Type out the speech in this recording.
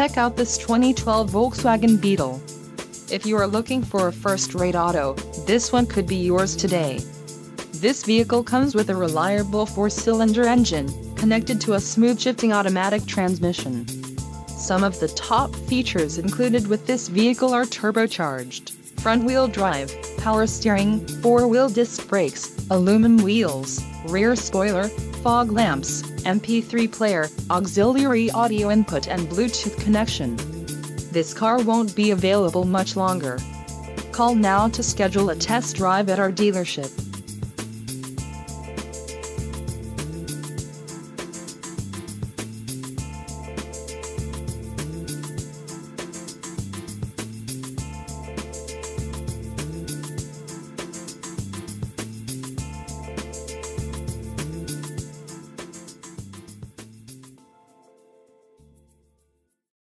Check out this 2012 Volkswagen Beetle. If you are looking for a first-rate auto, this one could be yours today. This vehicle comes with a reliable four-cylinder engine, connected to a smooth shifting automatic transmission. Some of the top features included with this vehicle are turbocharged, front-wheel drive, power steering, four-wheel disc brakes, aluminum wheels, rear spoiler, fog lamps, MP3 player, auxiliary audio input and Bluetooth connection. This car won't be available much longer. Call now to schedule a test drive at our dealership.